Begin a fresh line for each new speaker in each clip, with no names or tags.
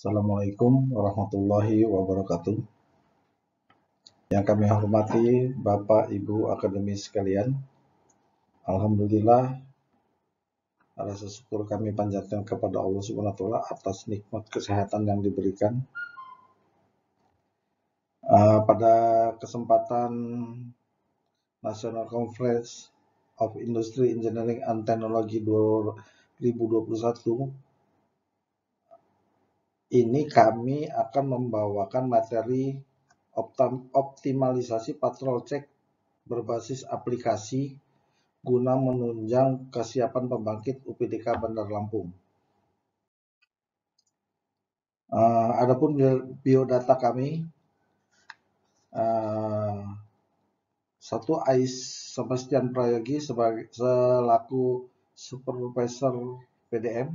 Assalamualaikum warahmatullahi wabarakatuh. Yang kami hormati Bapak Ibu akademis sekalian, Alhamdulillah rasa syukur kami panjatkan kepada Allah Subhanahu wa atas nikmat kesehatan yang diberikan. Uh, pada kesempatan National Conference of Industry Engineering and Technology 2021 ini kami akan membawakan materi optimalisasi patrol check berbasis aplikasi guna menunjang kesiapan pembangkit UPDK Bandar Lampung. Uh, adapun biodata kami, uh, satu Ais Sebastian Prayogi sebagai selaku supervisor PDM,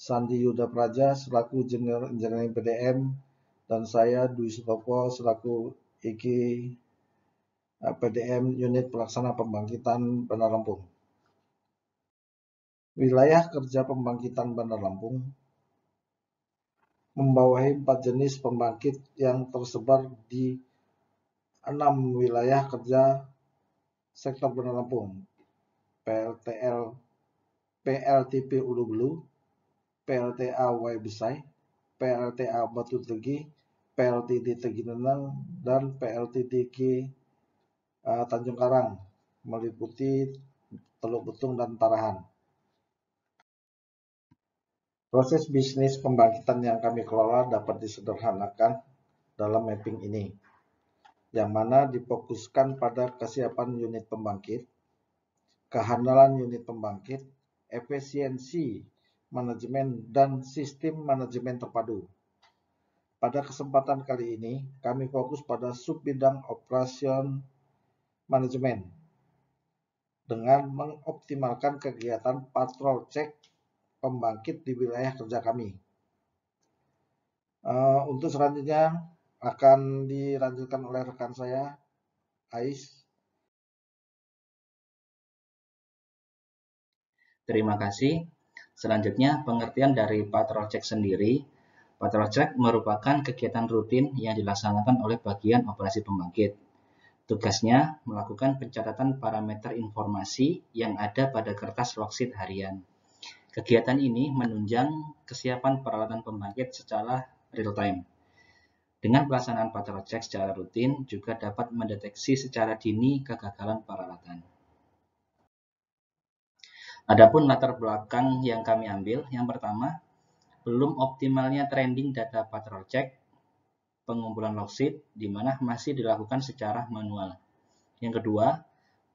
Sandi Yuda Praja selaku Junior Engineering PDM dan saya Dwi Sutopo selaku IK eh, PDM Unit Pelaksana Pembangkitan Bandar Lampung. Wilayah kerja pembangkitan Bandar Lampung membawahi empat jenis pembangkit yang tersebar di enam wilayah kerja sektor Bandar Lampung. PLTL PLTP Ulu Belu, PLTA Y Besai, PLTA Batu Tegi, PLTD Tegi Nenang, dan PLTDG uh, Tanjung Karang, meliputi Teluk Betung dan Tarahan. Proses bisnis pembangkitan yang kami kelola dapat disederhanakan dalam mapping ini, yang mana difokuskan pada kesiapan unit pembangkit, kehandalan unit pembangkit, efisiensi manajemen, dan sistem manajemen terpadu. Pada kesempatan kali ini, kami fokus pada sub bidang operation manajemen dengan mengoptimalkan kegiatan patrol cek pembangkit di wilayah kerja kami. Uh, untuk selanjutnya akan dilanjutkan oleh rekan saya, Ais.
Terima kasih. Selanjutnya, pengertian dari patrol check sendiri. Patrol check merupakan kegiatan rutin yang dilaksanakan oleh bagian operasi pembangkit. Tugasnya melakukan pencatatan parameter informasi yang ada pada kertas logsit harian. Kegiatan ini menunjang kesiapan peralatan pembangkit secara real time. Dengan pelaksanaan patrol check secara rutin juga dapat mendeteksi secara dini kegagalan peralatan. Adapun latar belakang yang kami ambil, yang pertama, belum optimalnya trending data patrol check pengumpulan logsit di mana masih dilakukan secara manual. Yang kedua,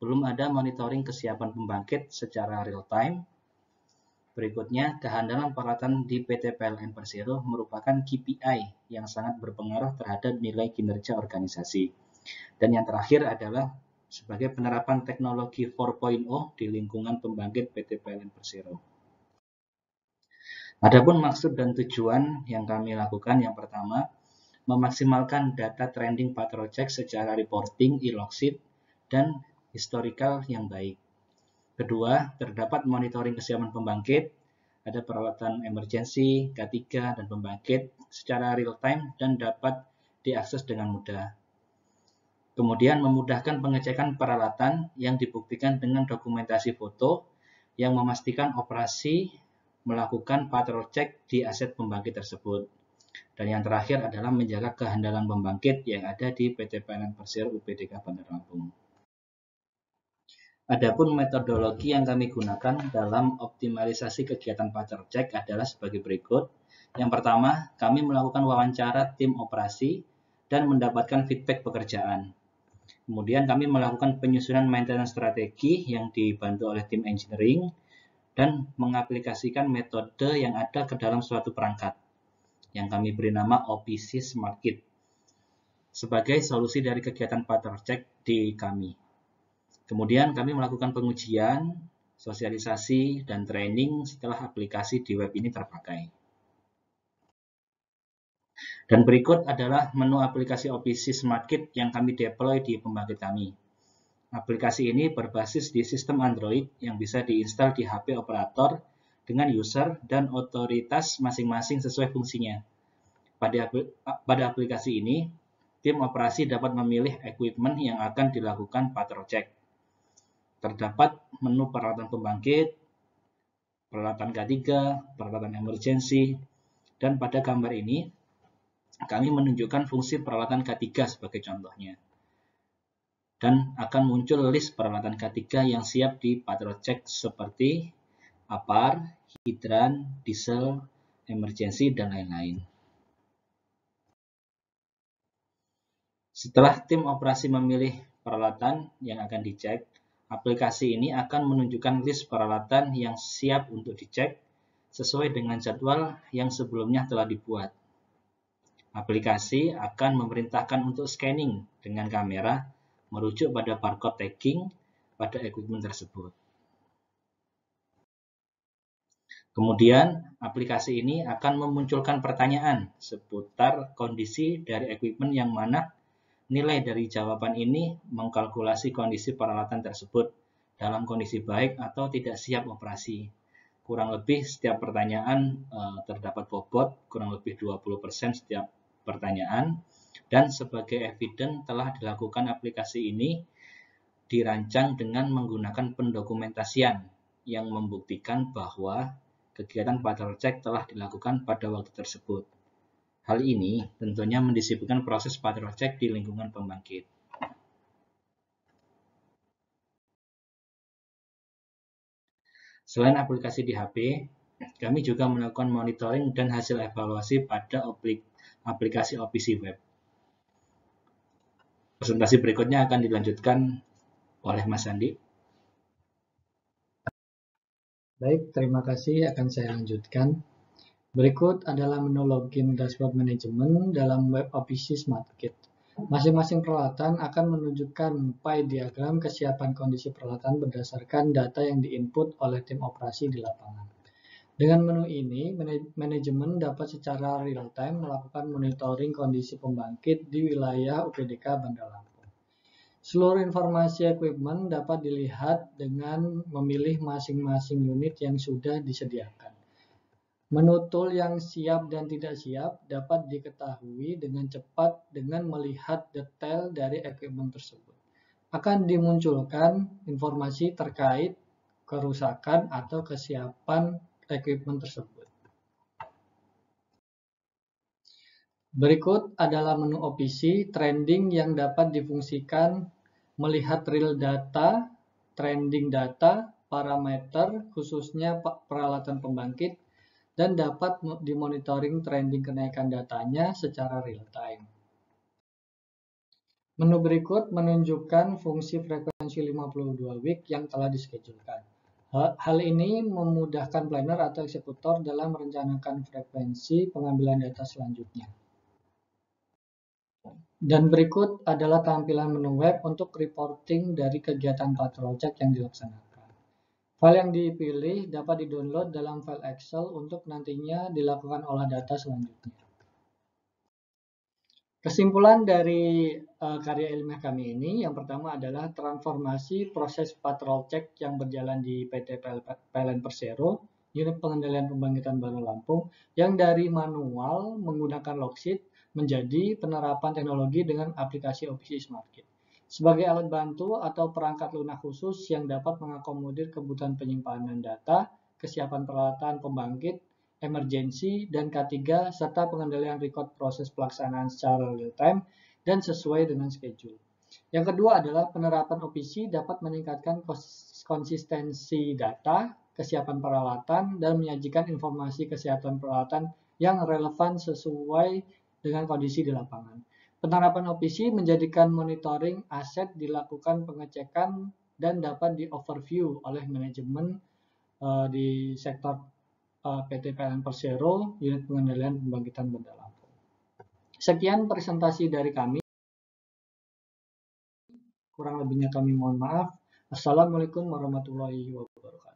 belum ada monitoring kesiapan pembangkit secara real time. Berikutnya, kehandalan peralatan di PT PLN Persero merupakan KPI yang sangat berpengaruh terhadap nilai kinerja organisasi. Dan yang terakhir adalah sebagai penerapan teknologi 4.0 di lingkungan pembangkit PT PLN Persero. Adapun maksud dan tujuan yang kami lakukan yang pertama, memaksimalkan data trending patrol check secara reporting, e-logsit, dan historical yang baik. Kedua, terdapat monitoring kesiapan pembangkit, ada peralatan emergency, K3, dan pembangkit secara real time dan dapat diakses dengan mudah. Kemudian memudahkan pengecekan peralatan yang dibuktikan dengan dokumentasi foto yang memastikan operasi melakukan patrol check di aset pembangkit tersebut. Dan yang terakhir adalah menjaga kehandalan pembangkit yang ada di PT PLN Persero UPDK Bandar Lampung. Adapun metodologi yang kami gunakan dalam optimalisasi kegiatan patrol check adalah sebagai berikut. Yang pertama, kami melakukan wawancara tim operasi dan mendapatkan feedback pekerjaan. Kemudian kami melakukan penyusunan maintenance strategi yang dibantu oleh tim engineering dan mengaplikasikan metode yang ada ke dalam suatu perangkat yang kami beri nama OPC Smart Kit sebagai solusi dari kegiatan pattern check di kami. Kemudian kami melakukan pengujian, sosialisasi, dan training setelah aplikasi di web ini terpakai. Dan berikut adalah menu aplikasi OPC Smart Kit yang kami deploy di pembangkit kami. Aplikasi ini berbasis di sistem Android yang bisa diinstal di HP operator dengan user dan otoritas masing-masing sesuai fungsinya. Pada, pada aplikasi ini, tim operasi dapat memilih equipment yang akan dilakukan patrol check. Terdapat menu peralatan pembangkit, peralatan K3, peralatan emergency, dan pada gambar ini kami menunjukkan fungsi peralatan K3 sebagai contohnya. Dan akan muncul list peralatan K3 yang siap di patrol seperti APAR, hidran, diesel, emergency, dan lain-lain. Setelah tim operasi memilih peralatan yang akan dicek, aplikasi ini akan menunjukkan list peralatan yang siap untuk dicek sesuai dengan jadwal yang sebelumnya telah dibuat. Aplikasi akan memerintahkan untuk scanning dengan kamera merujuk pada barcode tagging pada equipment tersebut. Kemudian, aplikasi ini akan memunculkan pertanyaan seputar kondisi dari equipment yang mana nilai dari jawaban ini mengkalkulasi kondisi peralatan tersebut dalam kondisi baik atau tidak siap operasi. Kurang lebih setiap pertanyaan eh, terdapat bobot kurang lebih 20% setiap pertanyaan dan sebagai evidence telah dilakukan aplikasi ini dirancang dengan menggunakan pendokumentasian yang membuktikan bahwa kegiatan patrol check telah dilakukan pada waktu tersebut. Hal ini tentunya mendisiplinkan proses patrol check di lingkungan pembangkit. Selain aplikasi di HP, kami juga melakukan monitoring dan hasil evaluasi pada aplikasi OPC Web. Presentasi berikutnya akan dilanjutkan oleh Mas Andi.
Baik, terima kasih akan saya lanjutkan. Berikut adalah menu login dashboard manajemen dalam web OPC SmartKit. Masing-masing peralatan akan menunjukkan pie diagram kesiapan kondisi peralatan berdasarkan data yang diinput oleh tim operasi di lapangan. Dengan menu ini, manajemen dapat secara real-time melakukan monitoring kondisi pembangkit di wilayah UPDK Bandar Lampung. Seluruh informasi equipment dapat dilihat dengan memilih masing-masing unit yang sudah disediakan. Menu tool yang siap dan tidak siap dapat diketahui dengan cepat dengan melihat detail dari equipment tersebut. Akan dimunculkan informasi terkait kerusakan atau kesiapan equipment tersebut. Berikut adalah menu OPC trending yang dapat difungsikan melihat real data, trending data, parameter khususnya peralatan pembangkit, dan dapat dimonitoring trending kenaikan datanya secara real time. Menu berikut menunjukkan fungsi frekuensi 52 week yang telah dischedulkan. Hal ini memudahkan planner atau eksekutor dalam merencanakan frekuensi pengambilan data selanjutnya. Dan berikut adalah tampilan menu web untuk reporting dari kegiatan patrol check yang dilaksanakan. File yang dipilih dapat di-download dalam file Excel untuk nantinya dilakukan olah data selanjutnya. Kesimpulan dari uh, karya ilmiah kami ini yang pertama adalah transformasi proses patrol check yang berjalan di PT PLN Persero, unit pengendalian pembangkitan baru Lampung, yang dari manual menggunakan logsheet menjadi penerapan teknologi dengan aplikasi OPC SmartKit. Sebagai alat bantu atau perangkat lunak khusus yang dapat mengakomodir kebutuhan penyimpanan data, kesiapan peralatan pembangkit, emergency, dan K3, serta pengendalian record proses pelaksanaan secara real-time dan sesuai dengan schedule. Yang kedua adalah penerapan OPC dapat meningkatkan konsistensi data, kesiapan peralatan, dan menyajikan informasi kesehatan peralatan yang relevan sesuai dengan kondisi di lapangan. Penerapan OPC menjadikan monitoring aset dilakukan pengecekan dan dapat di-overview oleh manajemen uh, di sektor PT PLN Persero, unit pengendalian pembangkitan Bandar Lampung. Sekian presentasi dari kami. Kurang lebihnya kami mohon maaf. Assalamualaikum warahmatullahi wabarakatuh.